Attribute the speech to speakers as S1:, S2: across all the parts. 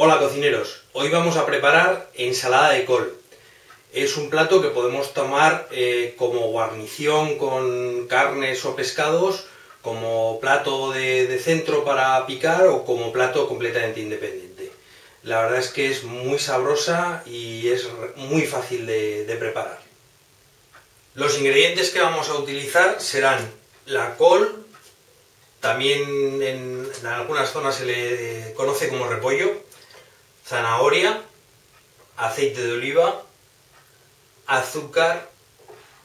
S1: Hola cocineros, hoy vamos a preparar ensalada de col. Es un plato que podemos tomar eh, como guarnición con carnes o pescados, como plato de, centro para picar o como plato completamente independiente. La verdad es que es muy sabrosa y es muy fácil de, de preparar. Los ingredientes que vamos a utilizar serán la col, también en, algunas zonas se le conoce como repollo, zanahoria, aceite de oliva, azúcar,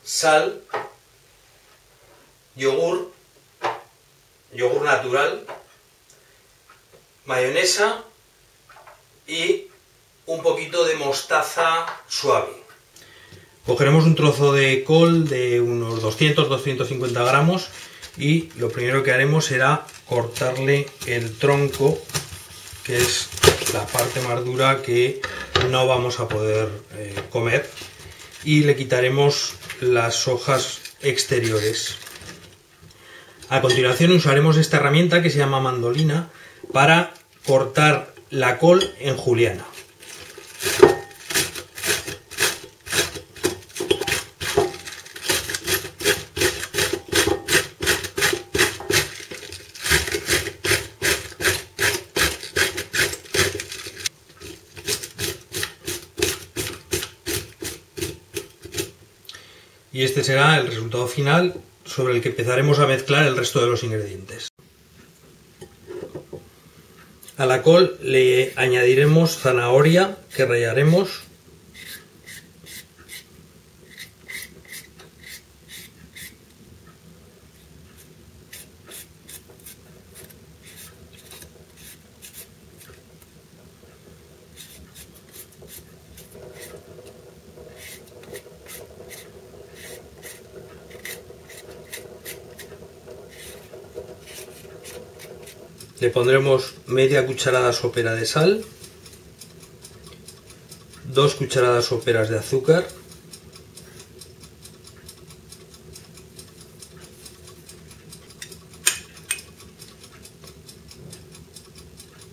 S1: sal, yogur, yogur natural, mayonesa y un poquito de mostaza suave. Cogeremos un trozo de col de unos 200-250 gramos y lo primero que haremos será cortarle el tronco que es la parte más dura que no vamos a poder eh, comer y le quitaremos las hojas exteriores. A continuación usaremos esta herramienta que se llama mandolina para cortar la col en juliana y este será el resultado final sobre el que empezaremos a mezclar el resto de los ingredientes. A la col le añadiremos zanahoria que rallaremos Le pondremos media cucharada sopera de sal, dos cucharadas soperas de azúcar,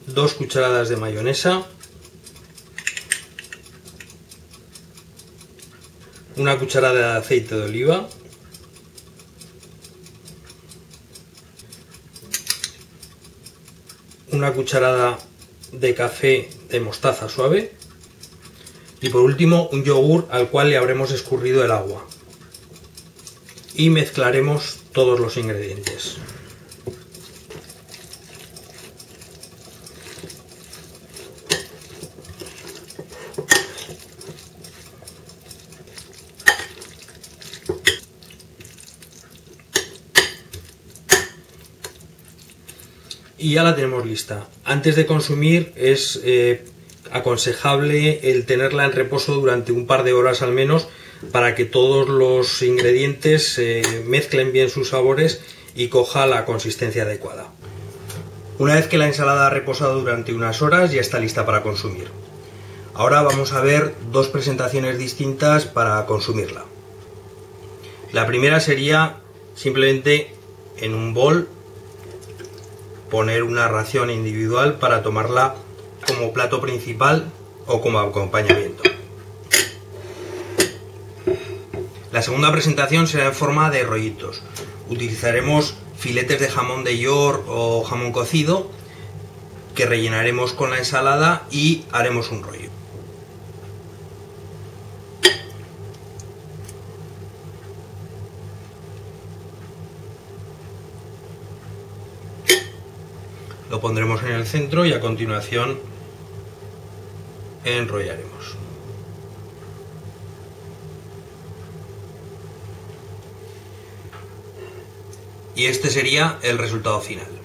S1: dos cucharadas de mayonesa, una cucharada de aceite de oliva, una cucharada de café de mostaza suave y por último un yogur al cual le habremos escurrido el agua y mezclaremos todos los ingredientes. Y ya la tenemos lista. Antes de consumir es eh, aconsejable el tenerla en reposo durante un par de horas al menos para que todos los ingredientes se mezclen bien sus sabores y coja la consistencia adecuada. Una vez que la ensalada ha reposado durante unas horas ya está lista para consumir. Ahora vamos a ver dos presentaciones distintas para consumirla. La primera sería simplemente en un bol poner una ración individual para tomarla como plato principal o como acompañamiento. La segunda presentación será en forma de rollitos. Utilizaremos filetes de jamón de york o jamón cocido que rellenaremos con la ensalada y haremos un rollo. Lo pondremos en el centro y a continuación enrollaremos. Y este sería el resultado final.